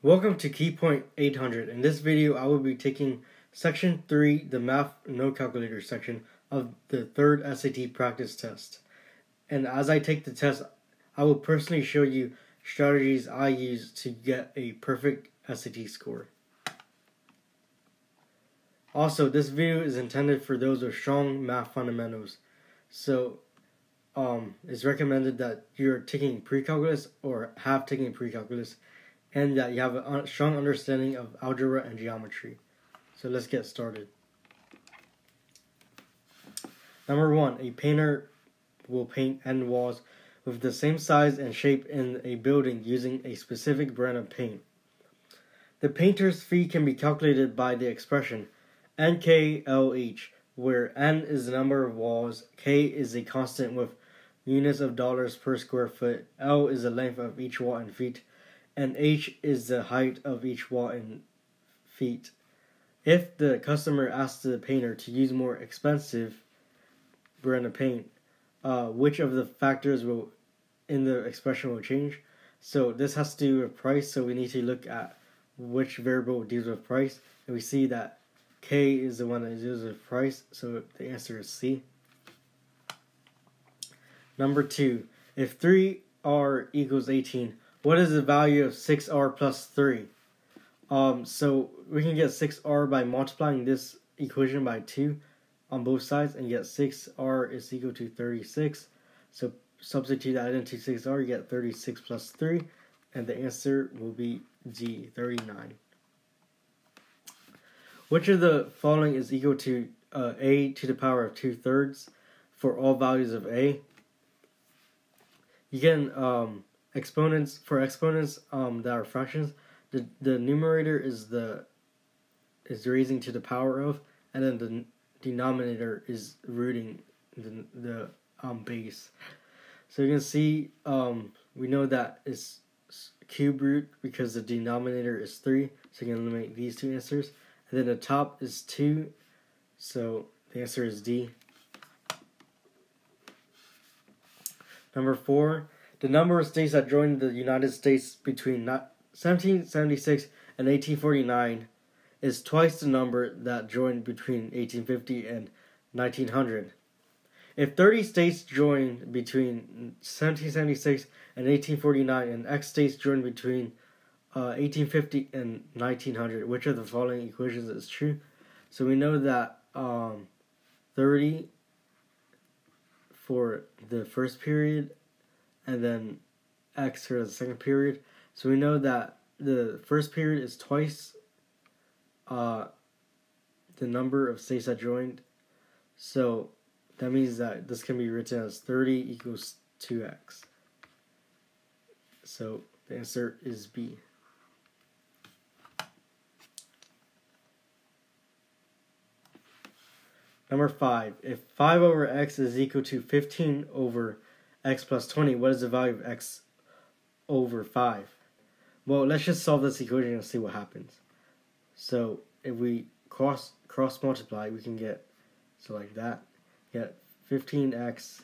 Welcome to Key Point 800. In this video, I will be taking Section 3, the Math No Calculator section of the third SAT practice test. And as I take the test, I will personally show you strategies I use to get a perfect SAT score. Also, this video is intended for those with strong math fundamentals. So, um, it's recommended that you're taking pre-calculus or have taken pre-calculus and that you have a strong understanding of algebra and geometry. So let's get started. Number one, a painter will paint end walls with the same size and shape in a building using a specific brand of paint. The painter's fee can be calculated by the expression NKLH, where N is the number of walls, K is a constant with units of dollars per square foot, L is the length of each wall in feet, and h is the height of each wall in feet. If the customer asks the painter to use more expensive brand of paint, uh, which of the factors will in the expression will change? So this has to do with price. So we need to look at which variable deals with price, and we see that k is the one that deals with price. So the answer is C. Number two, if 3r equals 18, what is the value of 6r plus 3? Um, so we can get 6r by multiplying this equation by 2 on both sides and get 6r is equal to 36. So substitute that into 6r, you get 36 plus 3, and the answer will be G, 39. Which of the following is equal to uh, a to the power of 2 thirds for all values of a? You can um, exponents for exponents um, that are fractions the the numerator is the is raising to the power of and then the denominator is rooting the the um, base. So you can see um, we know that it's cube root because the denominator is 3 so you can eliminate these two answers. And then the top is 2 so the answer is D. Number 4 the number of states that joined the United States between 1776 and 1849 is twice the number that joined between 1850 and 1900. If 30 states joined between 1776 and 1849 and X states joined between uh, 1850 and 1900, which of the following equations is true? So we know that um, 30 for the first period and then x for the second period. So we know that the first period is twice uh, the number of states that joined. So that means that this can be written as 30 equals 2x. So the answer is B. Number 5. If 5 over x is equal to 15 over x plus 20, what is the value of x over 5? Well, let's just solve this equation and see what happens. So if we cross cross multiply, we can get, so like that, get 15x is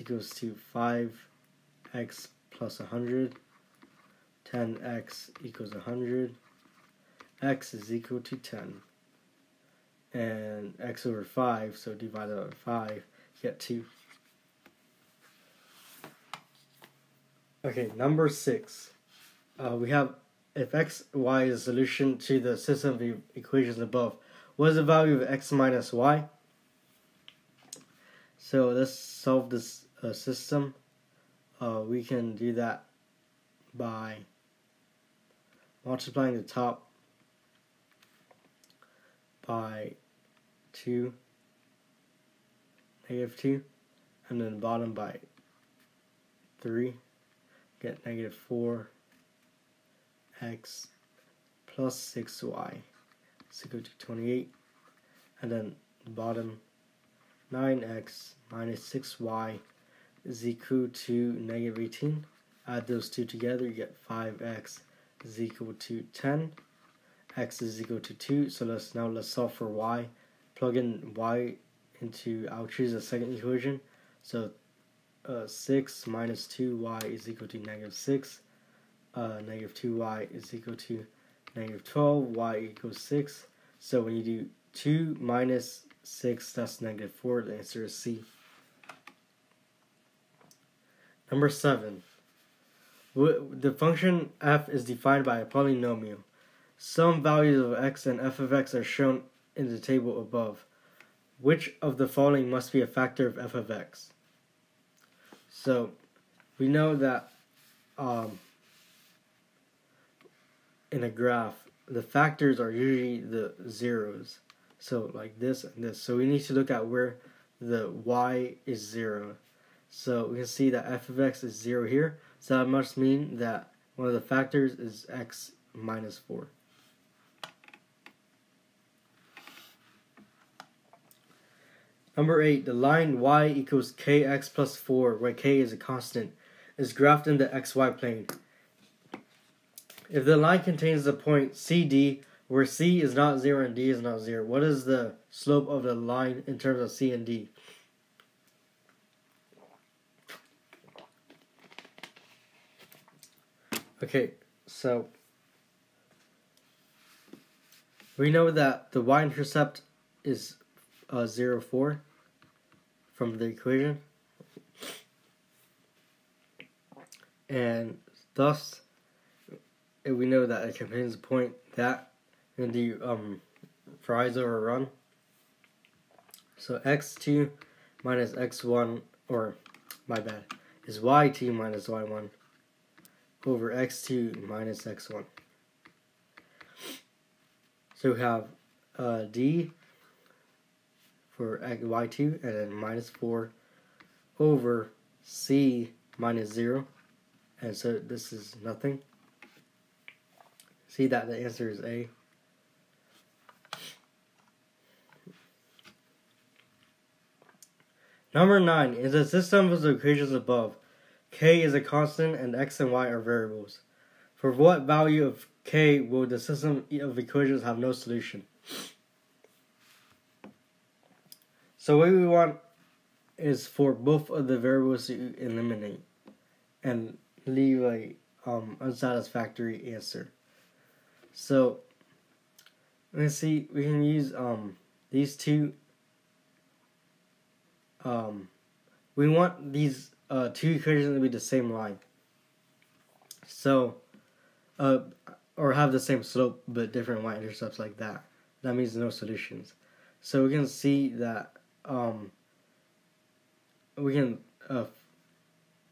equals to 5x plus 100, 10x equals 100, x is equal to 10, and x over 5, so divided by 5, get 2. Okay, number six. Uh, we have if x, y is a solution to the system of equations above, what is the value of x minus y? So let's solve this uh, system. Uh, we can do that by multiplying the top by 2, negative 2, and then the bottom by 3 get negative 4x plus 6y is equal to 28 and then bottom 9x minus 6y is equal to negative 18 add those two together you get 5x is equal to 10 x is equal to 2 so let's now let's solve for y. Plug in y into I'll choose the second equation. So uh, 6 minus 2y is equal to negative 6. uh, negative 2y is equal to negative 12, y equals 6. So when you do 2 minus 6, that's negative 4. The answer is C. Number 7. The function f is defined by a polynomial. Some values of x and f of x are shown in the table above. Which of the following must be a factor of f of x? So we know that um, in a graph, the factors are usually the zeros. So like this and this. So we need to look at where the y is zero. So we can see that f of x is zero here. So that must mean that one of the factors is x minus 4. Number 8, the line y equals kx plus 4, where k is a constant, is graphed in the xy plane. If the line contains the point CD, where C is not 0 and D is not 0, what is the slope of the line in terms of C and D? Okay, so we know that the y-intercept is uh, 0, 4 from the equation. And thus, we know that it contains a point that in the um, rise over run. So x2 minus x1, or my bad, is y2 minus y1 over x2 minus x1. So we have uh, d for y2 and then minus 4 over c minus 0 and so this is nothing. See that the answer is A. Number 9 is the system of the equations above k is a constant and x and y are variables. For what value of k will the system of equations have no solution So what we want is for both of the variables to eliminate and leave a um, unsatisfactory answer. So let's see, we can use um, these two. Um, we want these uh, two equations to be the same line. So, uh, or have the same slope but different y-intercepts like that. That means no solutions. So we can see that um, we can uh,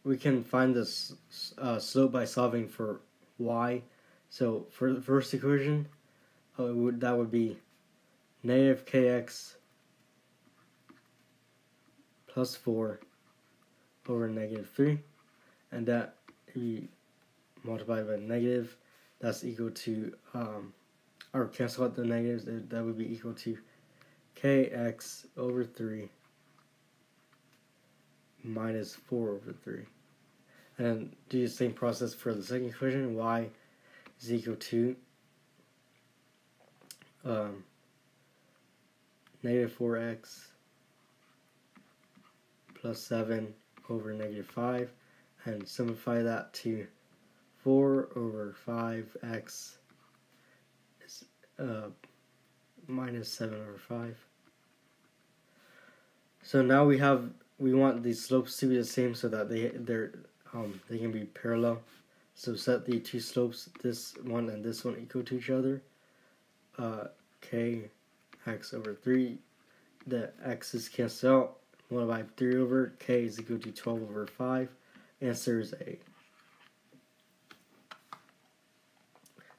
we can find this uh, slope by solving for y. So for the first equation, uh, would, that would be negative kx plus 4 over negative 3 and that we multiply by negative that's equal to um, or cancel out the negatives that would be equal to kx over 3 minus 4 over 3. And do the same process for the second equation, y is equal to um, negative 4x plus 7 over negative 5 and simplify that to 4 over 5x is uh, minus 7 over 5. So now we have we want these slopes to be the same so that they they're um they can be parallel. So set the two slopes, this one and this one equal to each other. Uh, k x over 3. The x's cancel out. 1 by 3 over k is equal to 12 over 5. Answer is A.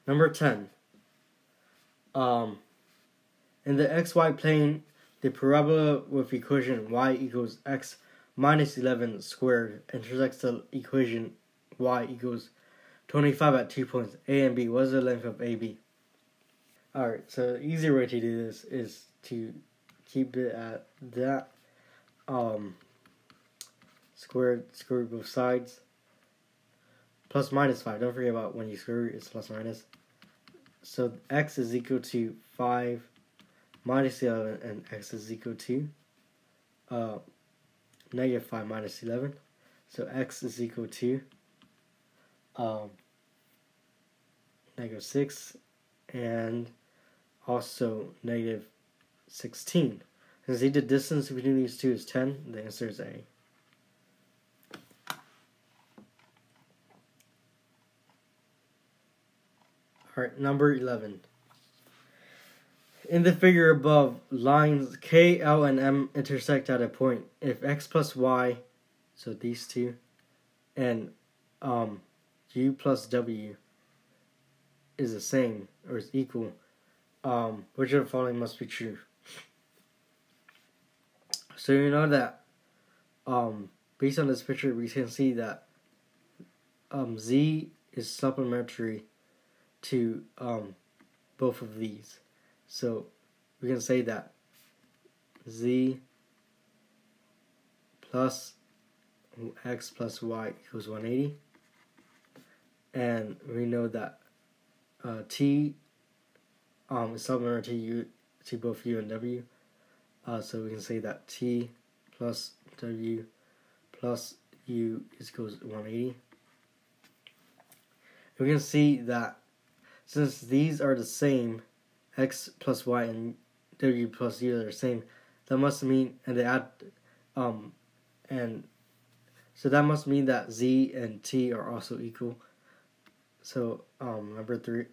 Number 10. Um, in the xy plane, the parabola with equation y equals x minus 11 squared intersects the equation y equals 25 at two points A and B. What is the length of AB? Alright, so the easier way to do this is to keep it at that um, square square both sides plus minus 5. Don't forget about when you square it's plus minus. So x is equal to 5 minus 11 and x is equal to uh, negative 5 minus 11. So x is equal to um, negative 6, and also negative 16. Since the distance between these two is 10, the answer is A. Alright, number 11. In the figure above, lines K, L, and M intersect at a point. If x plus y, so these two, and um, u plus w is the same or is equal, um, which of the following must be true? So you know that um, based on this picture, we can see that um, z is supplementary to um, both of these. So we can say that z plus x plus y equals 180 and we know that uh, t um, is supplementary to, u, to both u and w. Uh, so we can say that t plus w plus u is equals 180 we can see that since these are the same x plus y and w plus u are the same, that must mean, and they add, um, and so that must mean that z and t are also equal. So, um, number three,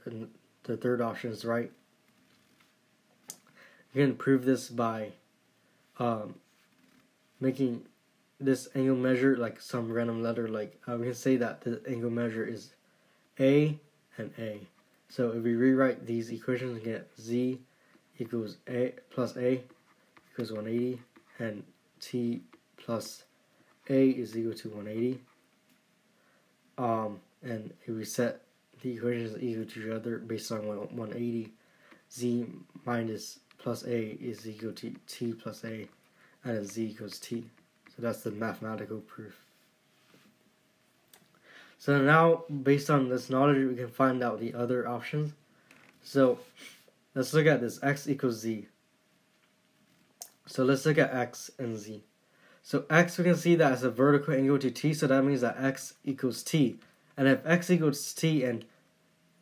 the third option is right. You can prove this by um, making this angle measure like some random letter. Like uh, we can say that the angle measure is a and a. So if we rewrite these equations and get z equals a plus a equals 180 and t plus a is equal to 180. Um, and if we set the equations equal to each other based on 180, z minus plus a is equal to t plus a, and z equals t. So that's the mathematical proof. So now, based on this knowledge, we can find out the other options. So let's look at this, x equals z. So let's look at x and z. So x, we can see that as a vertical angle to t, so that means that x equals t. And if x equals t and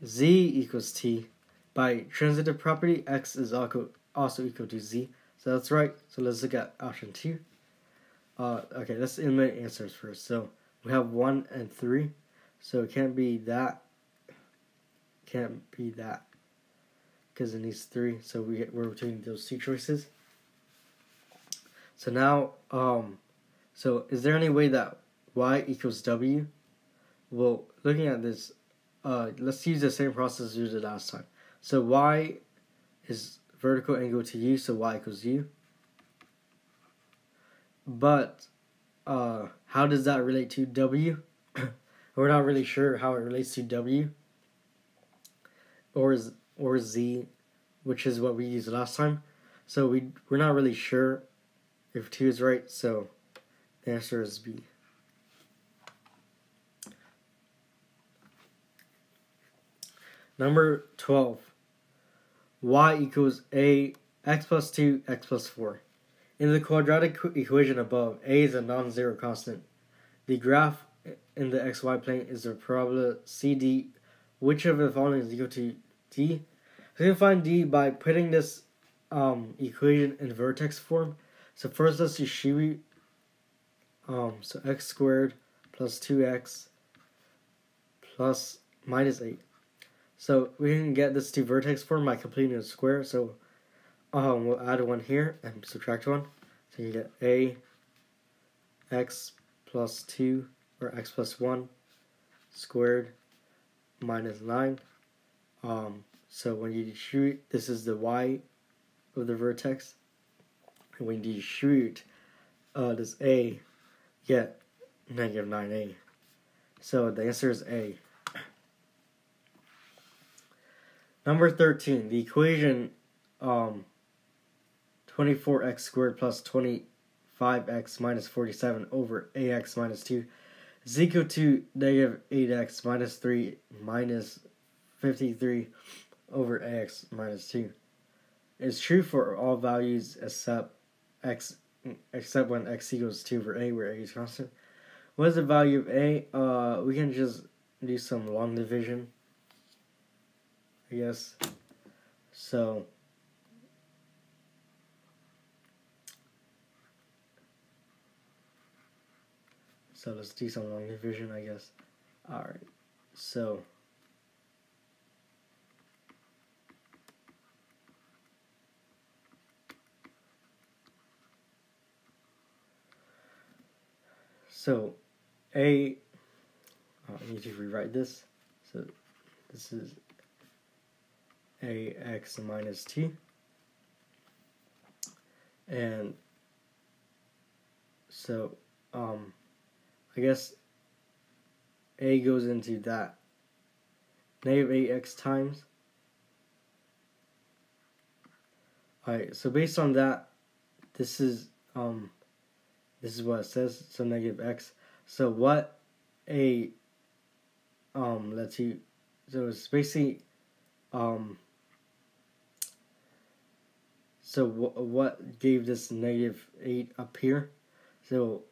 z equals t, by transitive property, x is also equal to z. So that's right. So let's look at option 2. Uh, okay, let's eliminate answers first. So we have 1 and 3. So it can't be that. Can't be that. Because it needs three. So we, we're between those two choices. So now, um, so is there any way that y equals w? Well, looking at this, uh, let's use the same process as we did last time. So y is vertical angle to u, so y equals u. But uh, how does that relate to w? We're not really sure how it relates to W or or Z, which is what we used last time. So we we're not really sure if two is right. So the answer is B. Number 12. y equals a x plus 2 x plus 4. In the quadratic equation above, a is a non-zero constant. The graph in the xy plane is the parabola CD. Which of the following is equal to d? So you can find d by putting this um, equation in vertex form. So first let's distribute. Um, so x squared plus 2x plus minus 8. So we can get this to vertex form by completing a square. So um, we'll add one here and subtract one. So you get a x plus 2 or x plus 1 squared minus 9. Um, so when you shoot, this is the y of the vertex. And when you shoot uh, this a, get negative 9a. So the answer is A. Number 13, the equation um, 24x squared plus 25x minus 47 over ax minus 2 is equal to negative 8x minus 3 minus 53 over x minus 2. It's true for all values except x except when x equals 2 for a where a is constant. What is the value of a? Uh, we can just do some long division. I guess. So So let's do some long division, I guess. Alright, so So A oh, I need to rewrite this. So this is ax minus t and so um I guess a goes into that. Negative 8x times. Alright so based on that this is um this is what it says so negative x. So what a um let's see so it's basically um so what gave this negative 8 up here? So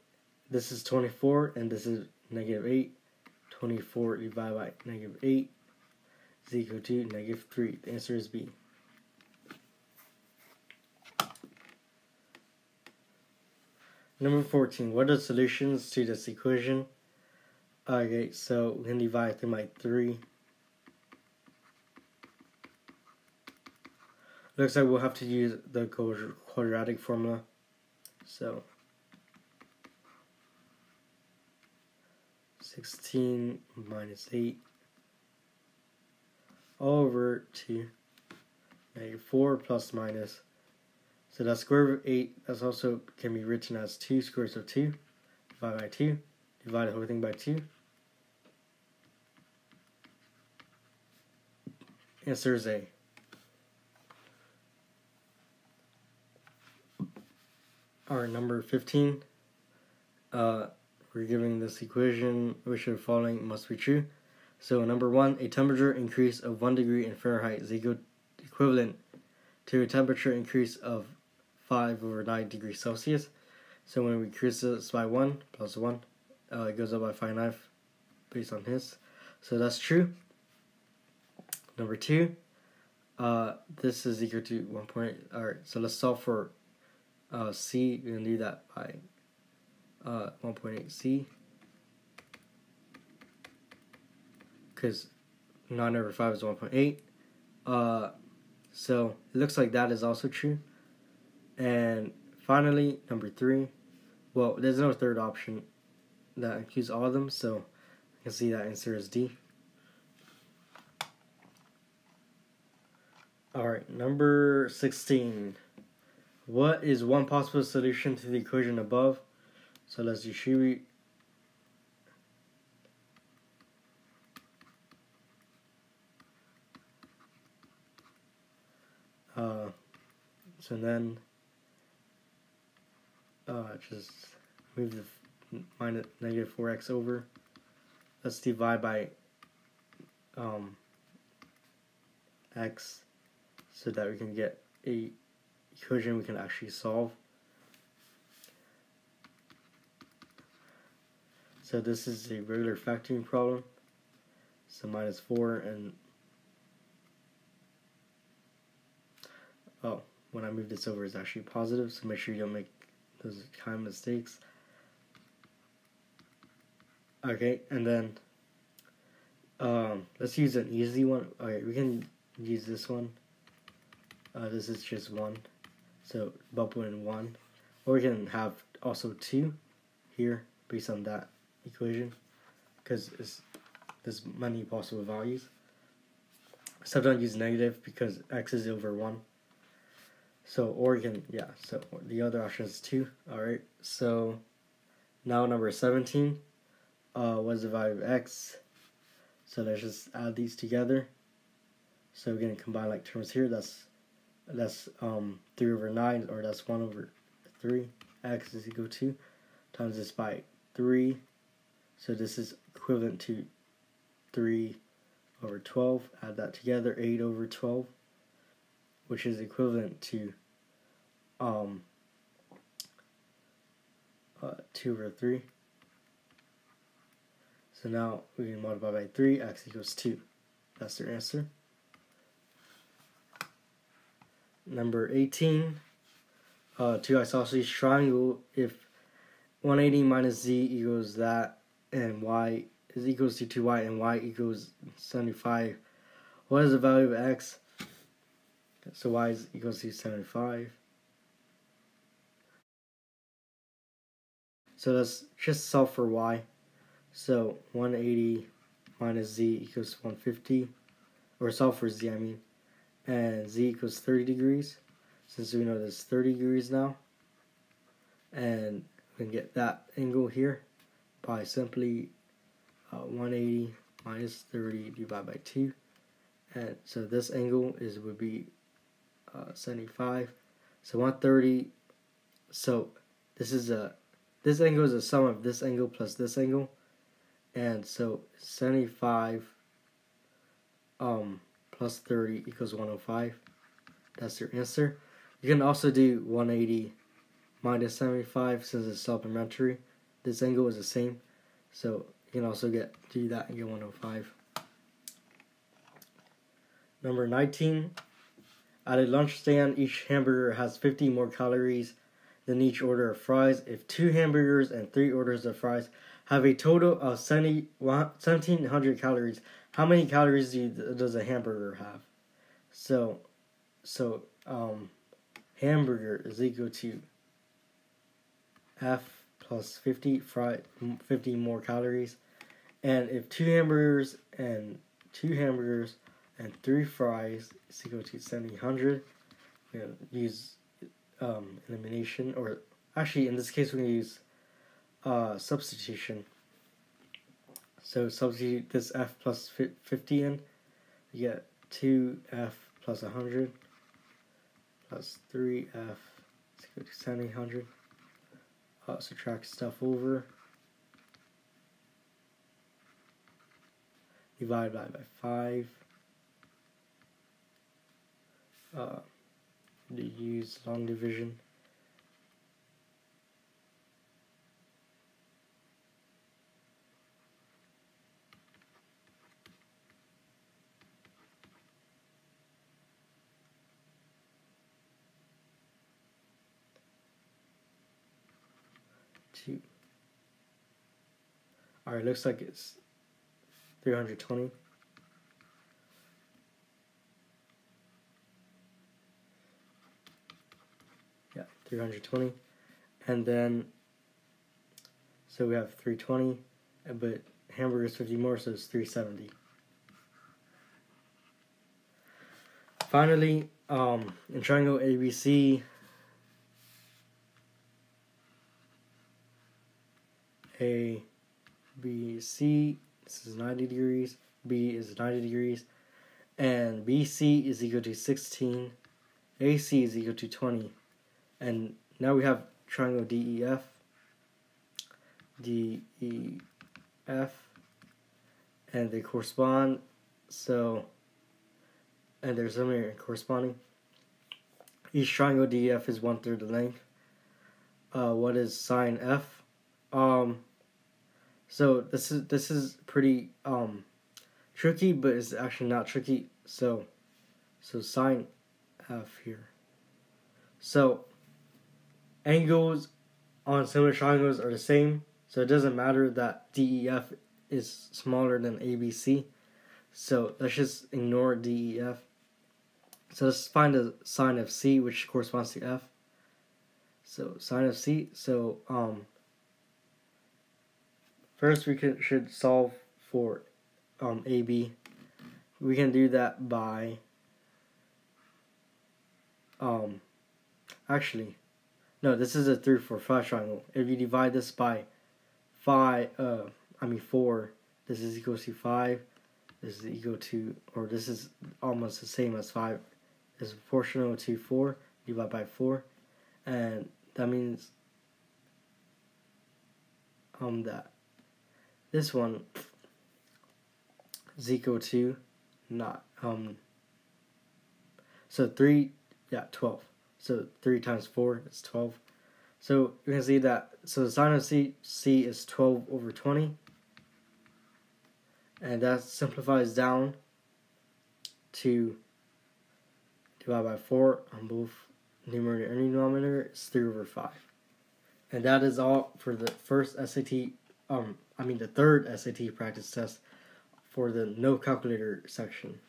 this is 24 and this is negative 8 24 divided by negative 8 is equal to negative 3 the answer is B Number 14. What are the solutions to this equation? Okay, so we can divide them by 3. Looks like we'll have to use the quadratic formula. So, 16 minus 8 over 2 negative 4 plus minus so the square root of 8, that's also can be written as 2 square root of 2, divided by 2, divide the whole thing by 2. Answer is A. Our number 15, uh, we're giving this equation, which the following must be true. So number 1, a temperature increase of 1 degree in Fahrenheit is equal, equivalent to a temperature increase of 5 over 9 degrees Celsius. So when we increase this by 1 plus 1, uh, it goes up by 5 9 based on his. So that's true. Number 2, uh, this is equal to 1 point. Alright, so let's solve for uh, C. Going to do that by uh, 1.8 C. Because 9 over 5 is 1.8. Uh, so it looks like that is also true. And finally, number three. Well, there's no third option that includes all of them, so you can see that answer is D. Alright, number 16. What is one possible solution to the equation above? So let's distribute uh, so then uh, just move the minus negative 4x over. Let's divide by um, x so that we can get a equation we can actually solve. So this is a regular factoring problem. So minus 4 and oh, when I move this over it's actually positive, so make sure you don't make those kind of mistakes. Okay, and then um, let's use an easy one. Okay, we can use this one. Uh, this is just one, so bubble in one, or we can have also two here based on that equation, because it's there's many possible values. Sometimes use negative because x is over one. So Oregon, yeah. So the other option is two. All right. So now number seventeen. Uh, what's the value of x? So let's just add these together. So we're gonna combine like terms here. That's that's um three over nine, or that's one over three. X is equal to times this by three. So this is equivalent to three over twelve. Add that together, eight over twelve which is equivalent to um, uh, 2 over 3. So now we can multiply by 3, x equals 2. That's their answer. number 18, uh, two isosceles triangle. If 180 minus z equals that, and y is equals to 2y, and y equals 75, what is the value of x? So y is equals to 75. So let's just solve for y. So 180 minus z equals 150, or solve for z, I mean, and z equals 30 degrees, since we know there's 30 degrees now. And we can get that angle here by simply uh, 180 minus 30 divided by 2. And so this angle is would be uh, 75. So 130. So this is a this angle is a sum of this angle plus this angle, and so 75 um plus 30 equals 105. That's your answer. You can also do 180 minus 75 since it's supplementary. This angle is the same, so you can also get do that and get 105. Number 19. At a lunch stand, each hamburger has 50 more calories than each order of fries. If two hamburgers and three orders of fries have a total of 70, 1700 calories, how many calories do you, does a hamburger have? So, so um, hamburger is equal to F plus 50 fry 50 more calories. And if two hamburgers and two hamburgers and three fries is equal to 700, we use um, elimination, or actually in this case we're going to use uh, substitution. So substitute this f plus 50 in, you get 2f plus 100 plus 3f is equal to 700. Uh, subtract stuff over. Divide by, by 5. Uh, use long division. Two. Alright, looks like it's 320. Yeah, 320 and then so we have 320 but hamburgers 50 more so it's 370 finally um, in triangle ABC A C this is 90 degrees B is 90 degrees and BC is equal to 16 AC is equal to 20 and now we have triangle DEF, DEF, and they correspond. So, and there's somewhere corresponding. Each triangle DEF is one third the length. Uh, what is sine F? Um, so this is this is pretty um tricky, but it's actually not tricky. So, so sine F here. So angles on similar triangles are the same, so it doesn't matter that DEF is smaller than ABC. So let's just ignore DEF. So let's find the sine of C, which corresponds to F. So sine of C. So um, first we could, should solve for um, AB. We can do that by um, actually no, this is a 3, 4, 5 triangle. If you divide this by 5, uh, I mean 4, this is equal to 5. This is equal to, or this is almost the same as 5. Is proportional to 4, divided by 4. And that means um that this one equal to not um so 3 yeah 12 so 3 times 4 is 12. So you can see that, so the sine of C, C is 12 over 20. And that simplifies down to divided by 4 on both numerator and denominator is 3 over 5. And that is all for the first SAT, um, I mean the third SAT practice test for the no calculator section.